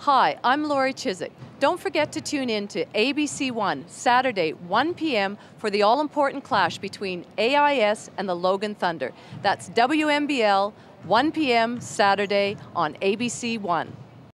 Hi, I'm Lori Chiswick. Don't forget to tune in to ABC One Saturday, 1 p.m. for the all important clash between AIS and the Logan Thunder. That's WNBL, 1 p.m. Saturday on ABC One.